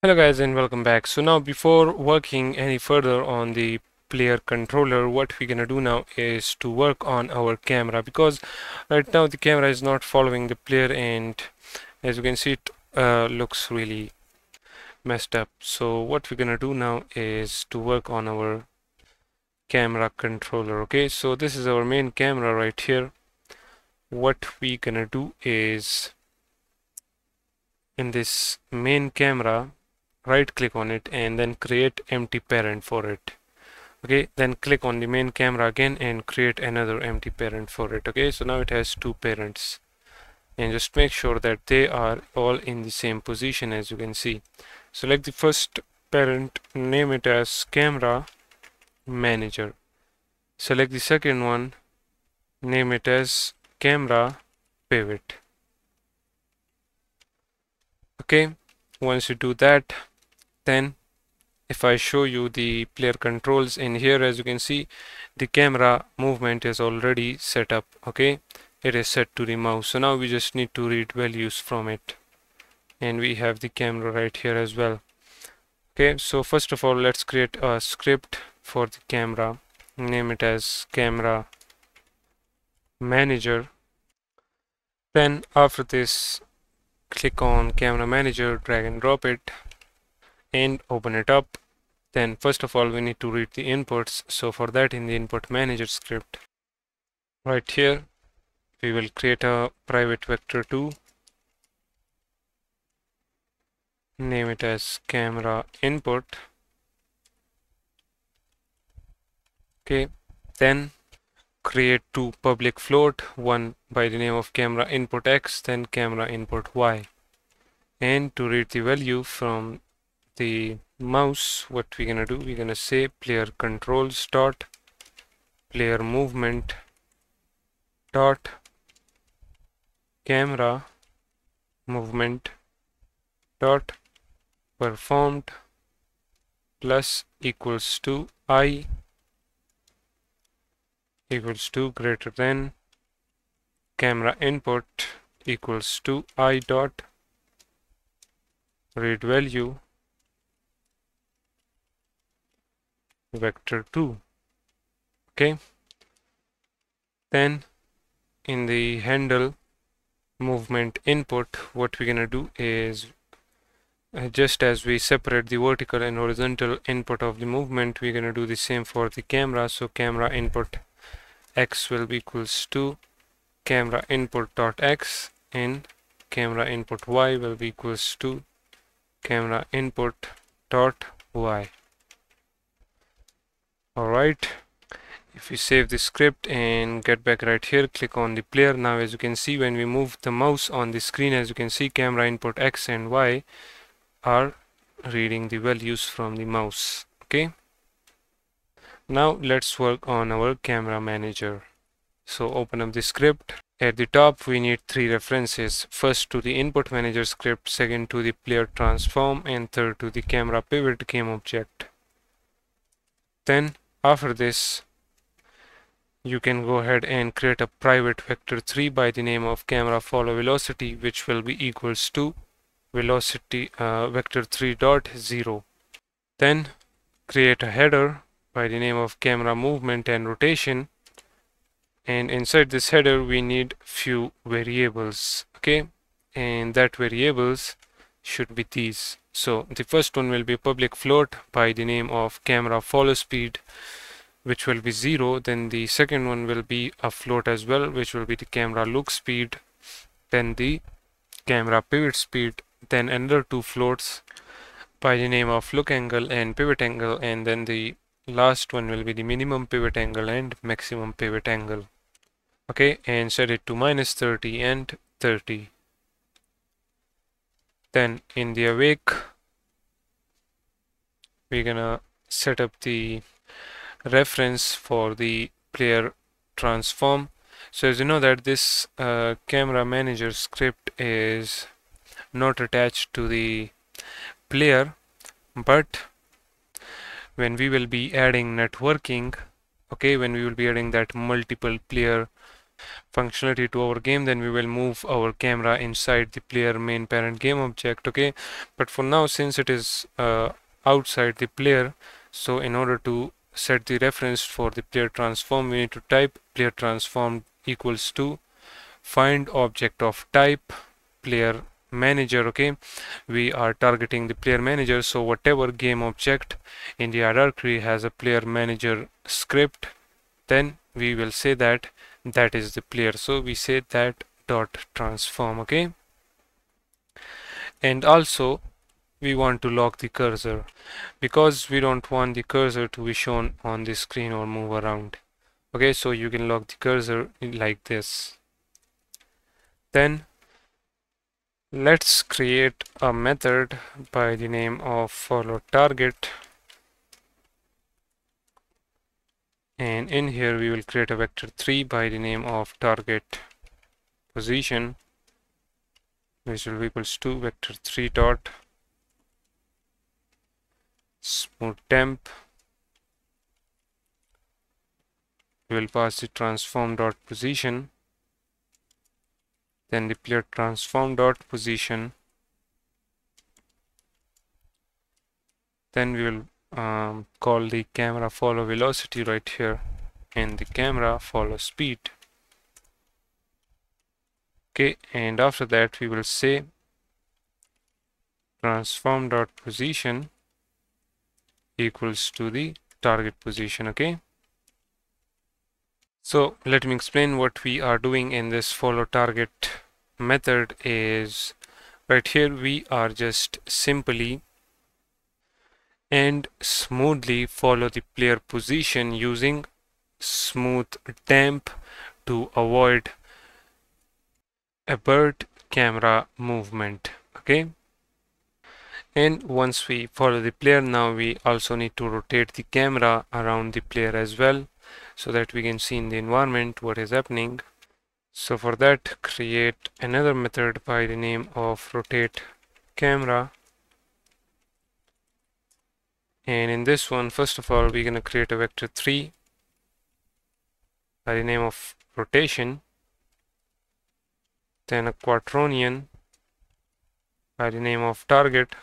Hello guys and welcome back. So now before working any further on the player controller what we're gonna do now is to work on our camera because right now the camera is not following the player and as you can see it uh, looks really messed up. So what we're gonna do now is to work on our camera controller okay? So this is our main camera right here. What we're gonna do is in this main camera right click on it and then create empty parent for it. Okay then click on the main camera again and create another empty parent for it. Okay so now it has two parents. And just make sure that they are all in the same position as you can see. Select the first parent name it as camera manager. Select the second one name it as camera pivot. Okay once you do that then if I show you the player controls in here as you can see the camera movement is already set up okay? It is set to the mouse. So now we just need to read values from it. And we have the camera right here as well okay? So first of all let's create a script for the camera. Name it as camera manager. Then after this click on camera manager drag and drop it and open it up. Then first of all we need to read the inputs. So for that in the input manager script right here we will create a private vector2 name it as camera input. Okay then create two public float one by the name of camera input x then camera input y. And to read the value from the mouse what we're gonna do we're gonna say player controls dot player movement dot camera movement dot performed plus equals to i equals to greater than camera input equals to i dot read value vector 2 okay? Then in the handle movement input what we're gonna do is uh, just as we separate the vertical and horizontal input of the movement we're gonna do the same for the camera. So camera input x will be equals to camera input dot x and camera input y will be equals to camera input dot y alright. If we save the script and get back right here click on the player now as you can see when we move the mouse on the screen as you can see camera input X and Y are reading the values from the mouse okay? Now let's work on our camera manager. So open up the script. At the top we need three references. First to the input manager script second to the player transform and third to the camera pivot game object. Then after this you can go ahead and create a private vector 3 by the name of camera follow velocity which will be equals to velocity uh, vector 3 dot 0 then create a header by the name of camera movement and rotation. And inside this header we need few variables okay? And that variables should be these. So the first one will be public float by the name of camera follow speed which will be 0 then the second one will be a float as well which will be the camera look speed then the camera pivot speed then another two floats by the name of look angle and pivot angle. And then the last one will be the minimum pivot angle and maximum pivot angle. Okay and set it to minus 30 and 30 then in the awake we're gonna set up the reference for the player transform. So as you know that this uh, camera manager script is not attached to the player but when we will be adding networking okay when we will be adding that multiple player functionality to our game then we will move our camera inside the player main parent game object okay? But for now since it is uh, outside the player so in order to set the reference for the player transform we need to type player transform equals to find object of type player manager okay? We are targeting the player manager so whatever game object in the hierarchy has a player manager script then we will say that that is the player. So we say that dot transform okay? And also we want to lock the cursor. Because we don't want the cursor to be shown on the screen or move around. Okay so you can lock the cursor like this. Then let's create a method by the name of follow target and in here we will create a vector 3 by the name of target position which will be equals to vector 3 dot smooth damp. We will pass the transform dot position then the player transform dot position. Then we will um, call the camera follow velocity right here. And the camera follow speed. Okay and after that we will say transform dot position equals to the target position okay? So let me explain what we are doing in this follow target method is right here we are just simply and smoothly follow the player position using smooth damp to avoid abort camera movement okay? And once we follow the player now we also need to rotate the camera around the player as well so that we can see in the environment what is happening. So for that create another method by the name of rotate camera and in this one first of all we're going to create a vector 3 by the name of rotation then a quaternion by the name of target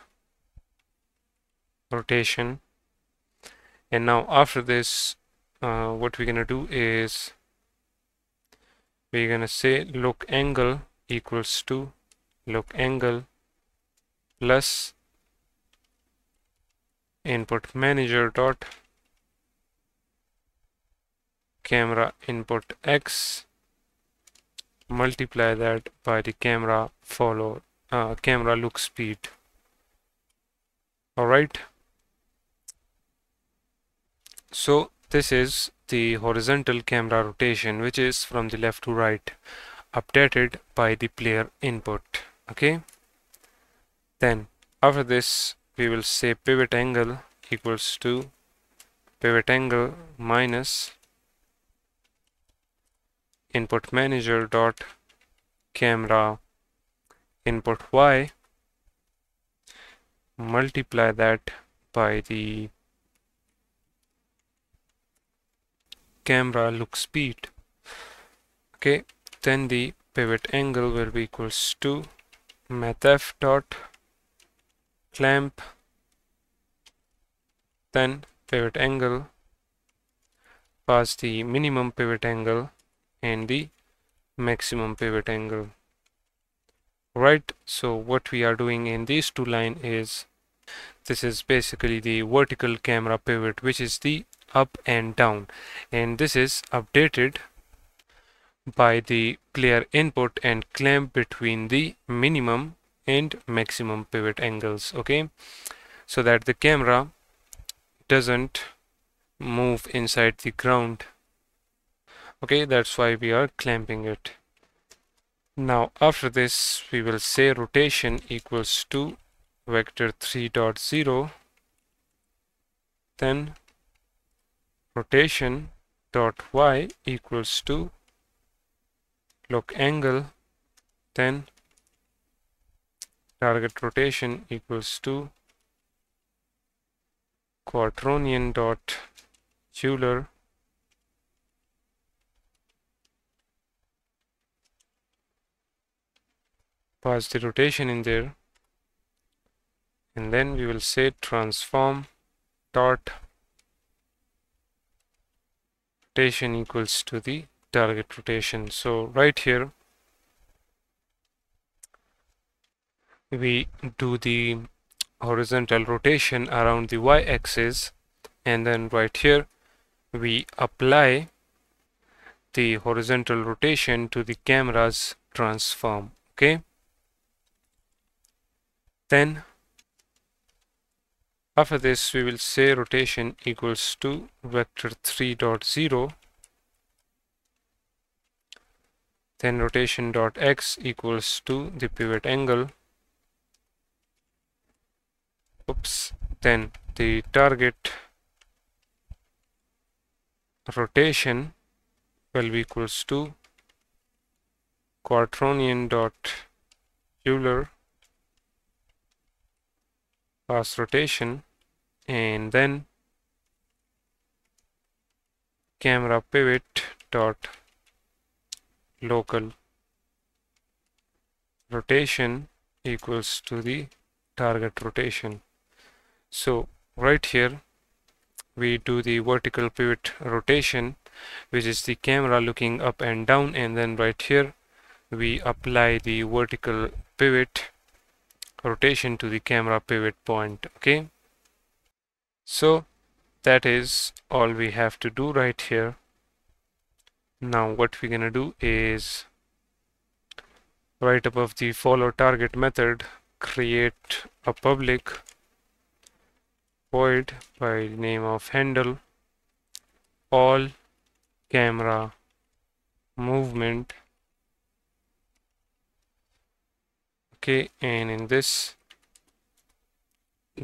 rotation. And now after this uh, what we're gonna do is we're gonna say look angle equals to look angle plus input manager dot camera input x. Multiply that by the camera follow uh, camera look speed. All right so this is the horizontal camera rotation which is from the left to right updated by the player input. Okay. Then after this we will say pivot angle equals to pivot angle minus input manager dot camera input y multiply that by the camera look speed. Okay then the pivot angle will be equals to mathf dot clamp then pivot angle pass the minimum pivot angle and the maximum pivot angle. Right so what we are doing in these two line is this is basically the vertical camera pivot which is the up and down. And this is updated by the player input and clamp between the minimum and maximum pivot angles okay? So that the camera doesn't move inside the ground okay? That's why we are clamping it. Now after this we will say rotation equals to vector 3.0 then rotation dot y equals to look angle. Then target rotation equals to quaternion dot Euler pass the rotation in there. And then we will say transform dot rotation equals to the target rotation. So right here we do the horizontal rotation around the y-axis and then right here we apply the horizontal rotation to the camera's transform okay? Then after this we will say rotation equals to vector 3.0 then rotation dot x equals to the pivot angle oops. Then the target rotation will be equals to quaternion dot Euler pass rotation. And then camera pivot dot local rotation equals to the target rotation so right here we do the vertical pivot rotation which is the camera looking up and down and then right here we apply the vertical pivot rotation to the camera pivot point okay? So that is all we have to do right here. Now what we're gonna do is right above the follow target method create a public void by name of handle all camera movement. Okay and in this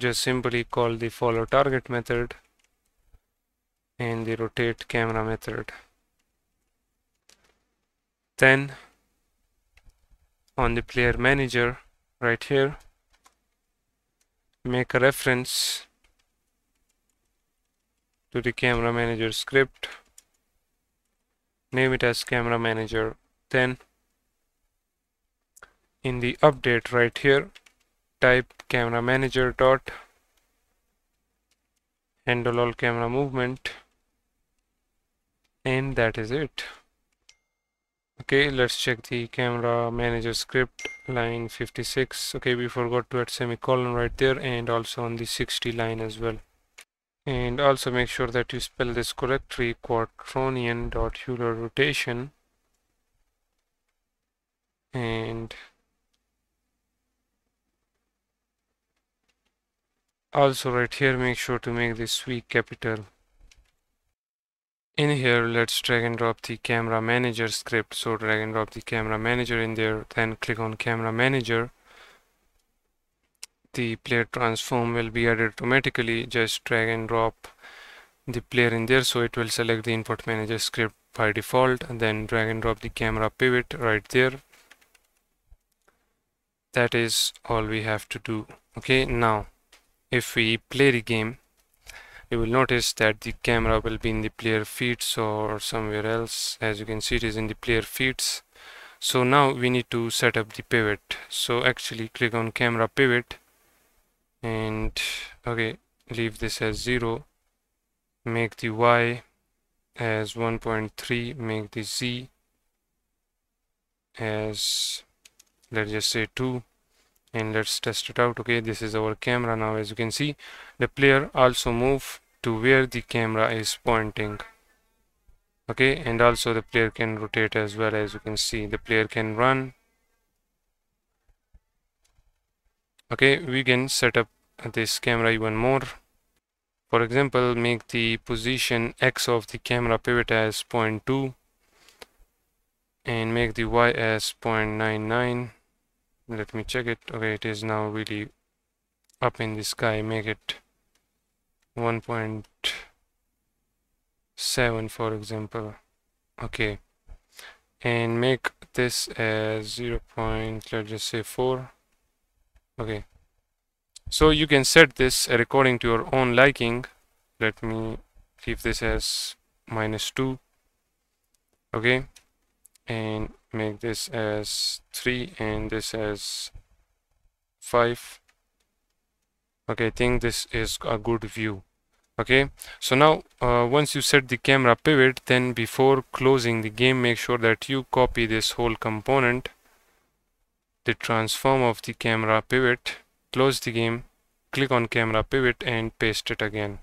just simply call the follow target method and the rotate camera method. Then on the player manager right here make a reference to the camera manager script. Name it as camera manager. Then in the update right here type camera manager dot handle all camera movement. And that is it. Okay let's check the camera manager script line 56 okay we forgot to add semicolon right there and also on the 60 line as well and also make sure that you spell this correctly quaternion dot Euler rotation. And also right here make sure to make this V capital. In here let's drag and drop the camera manager script. So drag and drop the camera manager in there then click on camera manager the player transform will be added automatically. Just drag and drop the player in there so it will select the input manager script by default and then drag and drop the camera pivot right there. That is all we have to do. Okay now if we play the game you will notice that the camera will be in the player feeds or somewhere else. As you can see it is in the player feeds. So now we need to set up the pivot. So actually click on camera pivot and okay leave this as 0 make the y as 1.3 make the z as let's just say 2 and let's test it out okay? This is our camera now as you can see. The player also move to where the camera is pointing okay? And also the player can rotate as well as you can see. The player can run okay we can set up this camera even more. For example make the position x of the camera pivot as 0.2 and make the y as 0.99 let me check it. Okay it is now really up in the sky. Make it 1.7 for example. Okay. And make this as 0. Point, let's just say 4 okay. So you can set this according to your own liking. Let me keep this as minus 2 okay. And make this as 3 and this as 5 okay I think this is a good view. Okay. So now uh, once you set the camera pivot then before closing the game make sure that you copy this whole component the transform of the camera pivot close the game click on camera pivot and paste it again.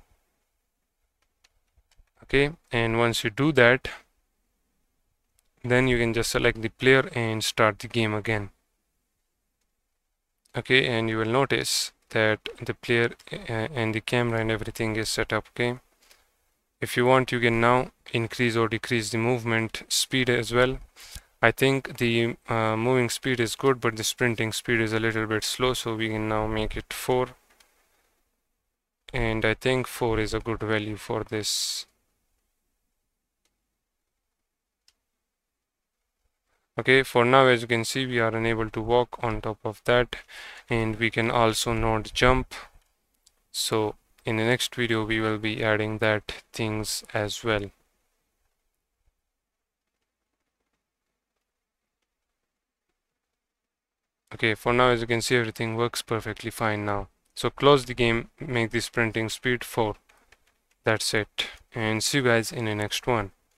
Okay and once you do that then you can just select the player and start the game again. Okay and you will notice that the player uh, and the camera and everything is set up okay? If you want you can now increase or decrease the movement speed as well I think the uh, moving speed is good but the sprinting speed is a little bit slow so we can now make it 4 and I think 4 is a good value for this. Okay for now as you can see we are unable to walk on top of that and we can also not jump. So in the next video we will be adding that things as well okay for now as you can see everything works perfectly fine now. So close the game make this sprinting speed 4 that's it. And see you guys in the next one